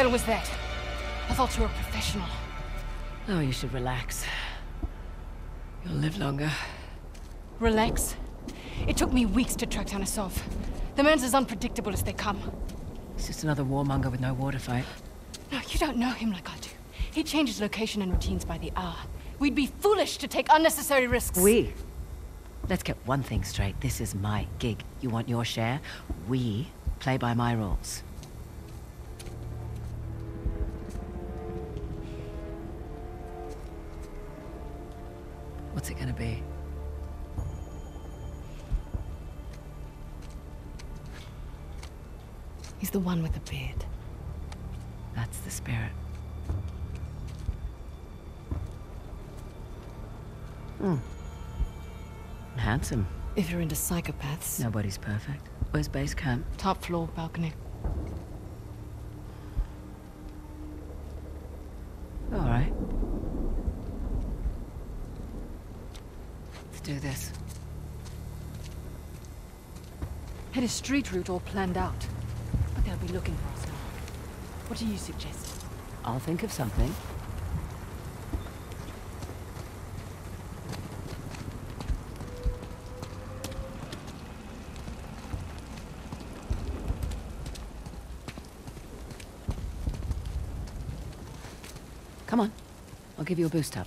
hell was that? I thought you were a professional. Oh, you should relax. You'll live longer. Relax. It took me weeks to track down Asav. The man's as unpredictable as they come. He's just another warmonger with no to fight. No, you don't know him like I do. He changes location and routines by the hour. We'd be foolish to take unnecessary risks. We? Let's get one thing straight. This is my gig. You want your share? We play by my rules. What's it gonna be? He's the one with the beard. That's the spirit. Hmm. Handsome. If you're into psychopaths. Nobody's perfect. Where's base camp? Top floor, balcony. All right. Let's do this. Had a street route all planned out. But they'll be looking for us now. What do you suggest? I'll think of something. Come on. I'll give you a boost up.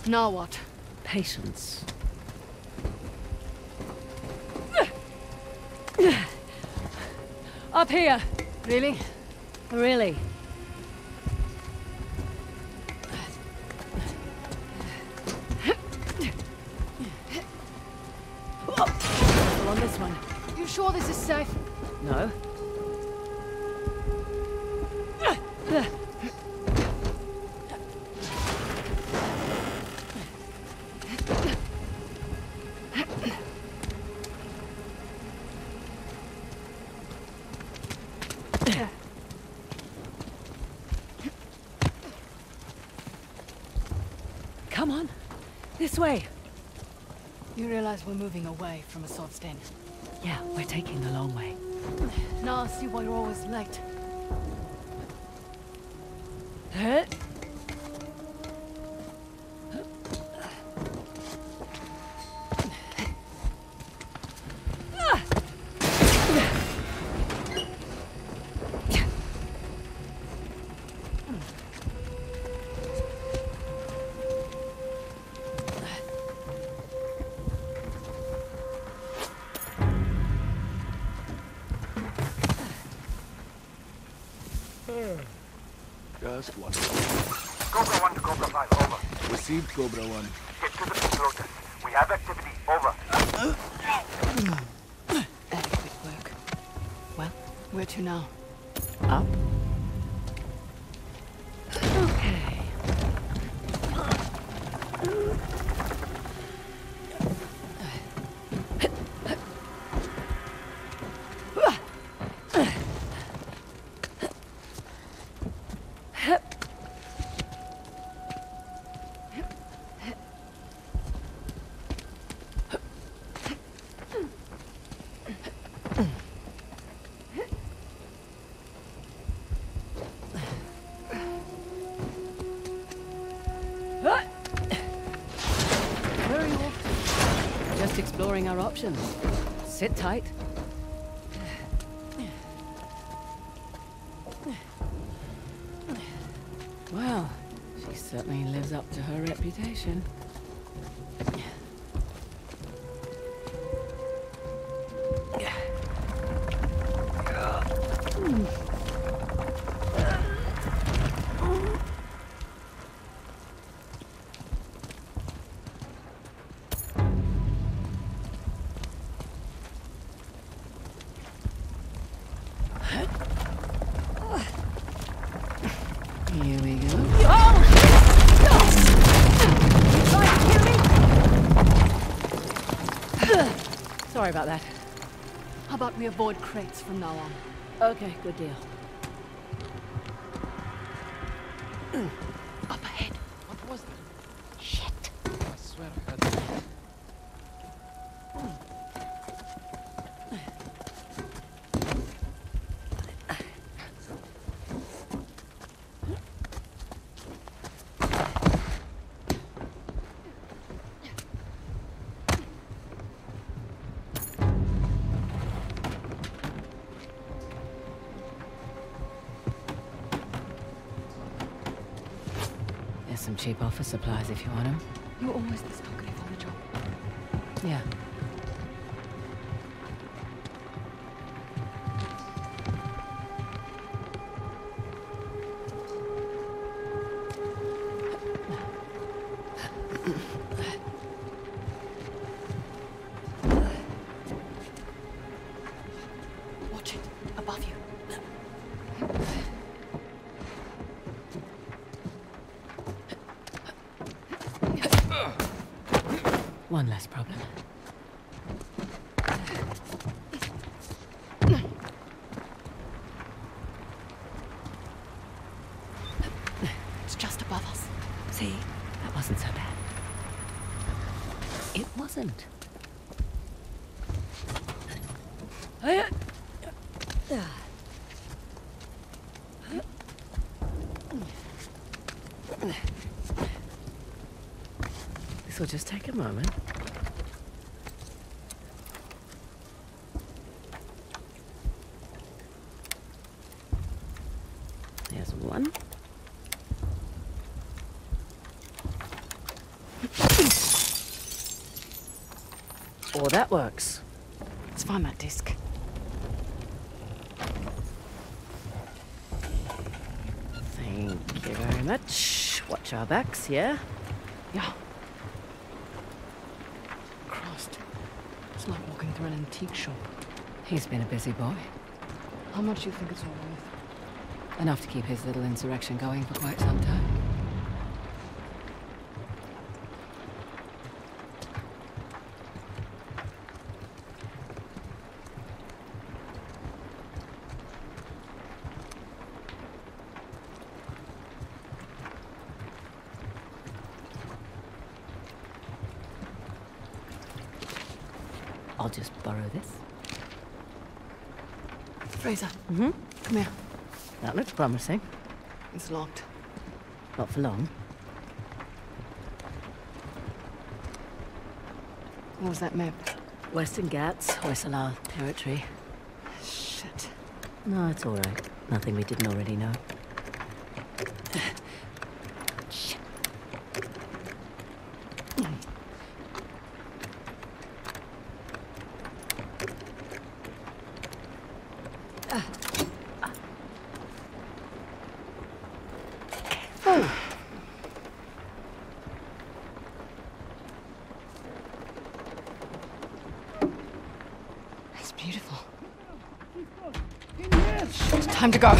Now what? Patience. Up here. Really? Really. On this one. You sure this is safe? No. Come on. This way. You realize we're moving away from Asav's den. Yeah, we're taking the long way. Now I see why you're always late. Huh? Just one. Cobra 1 to Cobra 5, over. Received Cobra 1. Get to the protest. We have activity, over. Adequate work. Well, where to now? Up. Where are you off to? Just exploring our options. Sit tight. Well, she certainly lives up to her reputation. Sorry about that. How about we avoid crates from now on? Okay, good deal. cheap office supplies if you want them. You're always this talkative on the job. Yeah. Above us. See? That wasn't so bad. It wasn't. This will just take a moment. There's one. Oh, that works. Let's find that disc. Thank you very much. Watch our backs, yeah? Yeah. Christ. It's like walking through an antique shop. He's been a busy boy. How much do you think it's all worth? Enough to keep his little insurrection going for quite some time. I'll just borrow this. Fraser, Mm-hmm. come here. That looks promising. It's locked. Not for long. What was that map? Western Ghats, Hoysala territory. Shit. No, it's all right. Nothing we didn't already know. It's beautiful. Shit, time to go.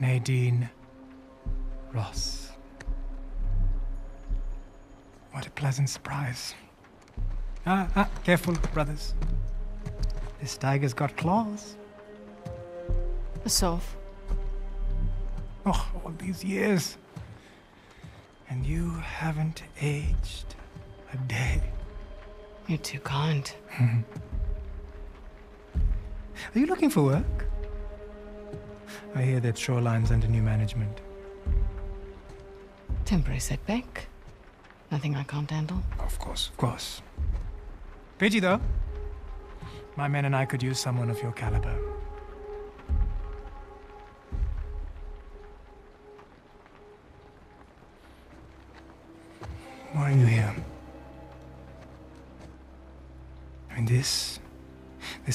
Nadine Ross. What a pleasant surprise. Ah, ah, careful, brothers. This tiger's got claws. Asav. Oh, all these years. And you haven't aged a day. You're too kind. Are you looking for work? I hear that Shoreline's under new management. Temporary setback. Nothing I can't handle. Of course, of course. Pidgey, though. My men and I could use someone of your caliber.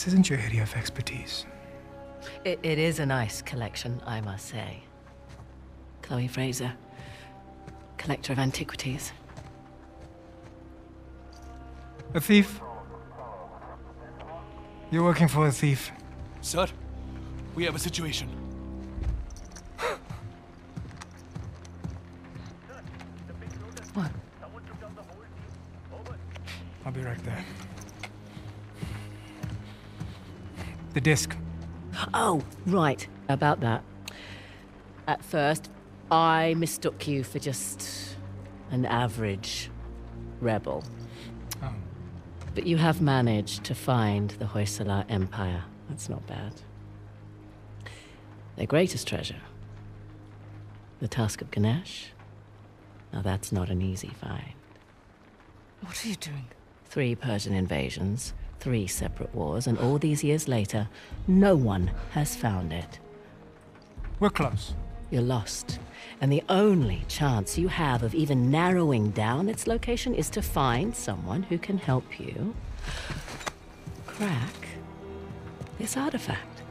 This isn't your area of expertise. It, it is a nice collection, I must say. Chloe Fraser, collector of antiquities. A thief? You're working for a thief. Sir, We have a situation. What? I'll be right there. The disc. Oh, right. About that. At first, I mistook you for just an average rebel. Oh. But you have managed to find the Hoysala Empire. That's not bad. Their greatest treasure, the Tusk of Ganesh. Now that's not an easy find. What are you doing? Three Persian invasions, three separate wars, and all these years later, no one has found it. We're close. You're lost. And the only chance you have of even narrowing down its location is to find someone who can help you crack this artifact.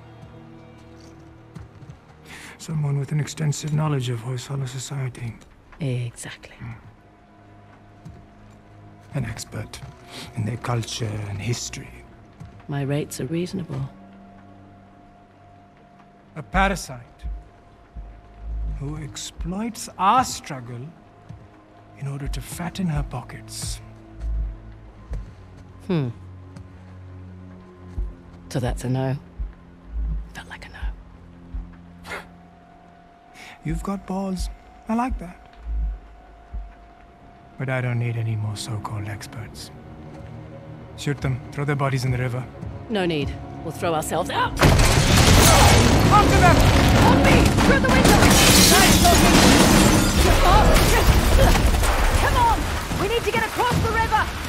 Someone with an extensive knowledge of Hoysala society. Exactly. Hmm. An expert in their culture and history. My rates are reasonable. A parasite who exploits our struggle in order to fatten her pockets. Hmm. So that's a no. Felt like a no. You've got balls. I like that. But I don't need any more so-called experts. Shoot them. Throw their bodies in the river. No need. We'll throw ourselves out. After them! Help me! Through the window! Nice talking! Come on! We need to get across the river!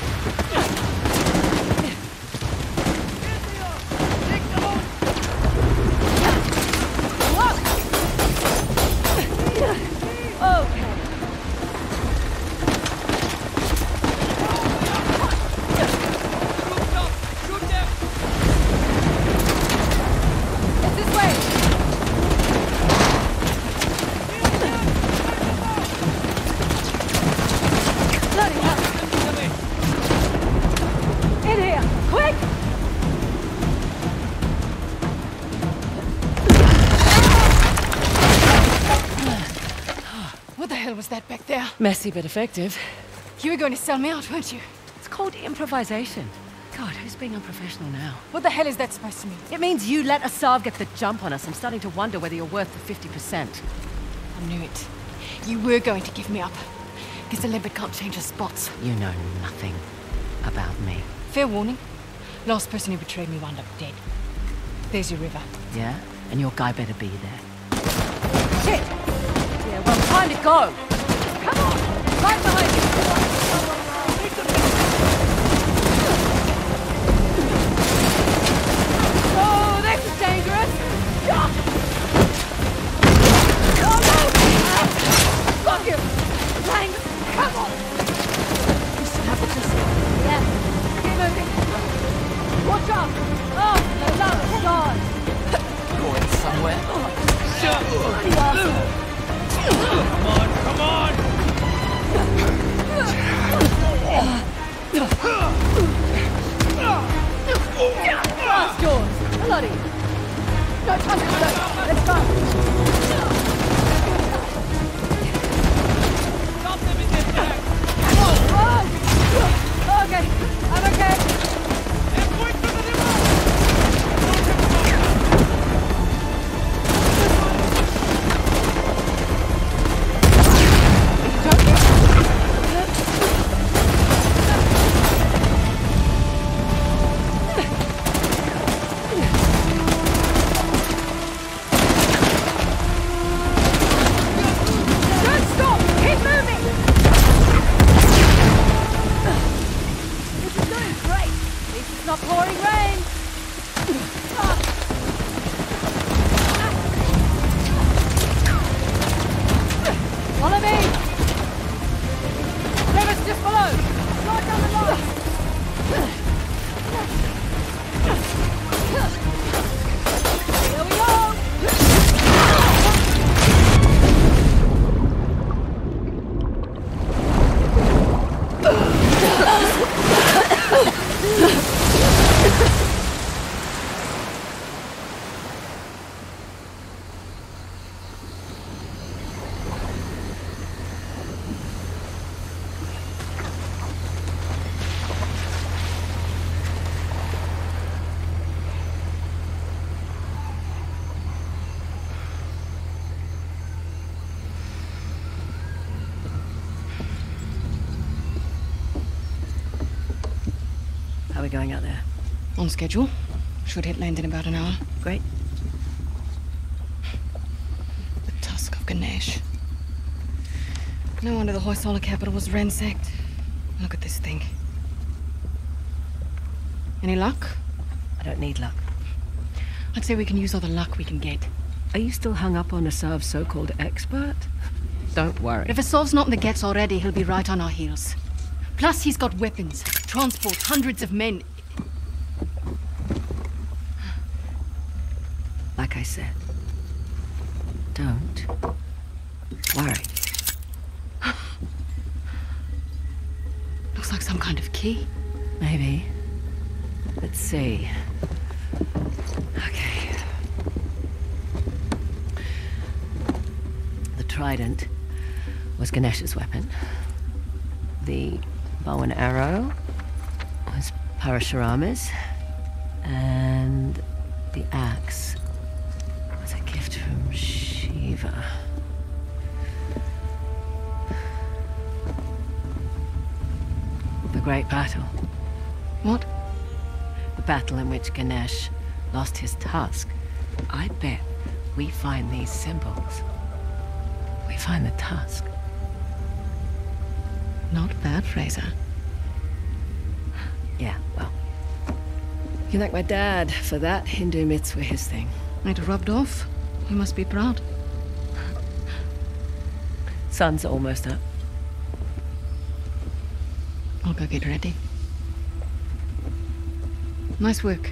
Was that back there? Messy but effective. You were going to sell me out, weren't you? It's called improvisation. God, who's being unprofessional now? What the hell is that supposed to mean? It means you let Asav get the jump on us. I'm starting to wonder whether you're worth the 50%. I knew it. You were going to give me up. Because the leopard can't change his spots. You know nothing about me. Fair warning. Last person who betrayed me wound up dead. There's your river. Yeah? And your guy better be there. Shit! Yeah, well, time to go! Right No going out there? On schedule. Should hit land in about an hour. Great. The tusk of Ganesh. No wonder the Hoysala capital was ransacked. Look at this thing. Any luck? I don't need luck. I'd say we can use all the luck we can get. Are you still hung up on Asav's so-called expert? Don't worry. If Asav's not in the Ghats already, he'll be right on our heels. Plus, he's got weapons, transport, hundreds of men. Like I said, don't worry. Looks like some kind of key. Maybe. Let's see. Okay. The trident was Ganesh's weapon. The bow and arrow was Parashurama's. And the axe was a gift from Shiva. The Great Battle. What? The battle in which Ganesh lost his tusk. I bet we find these symbols. We find the tusk. Not bad, Fraser. Yeah, well. You can thank my dad for that. Hindu myths were his thing. It rubbed off. You must be proud. Sun's almost up. I'll go get ready. Nice work.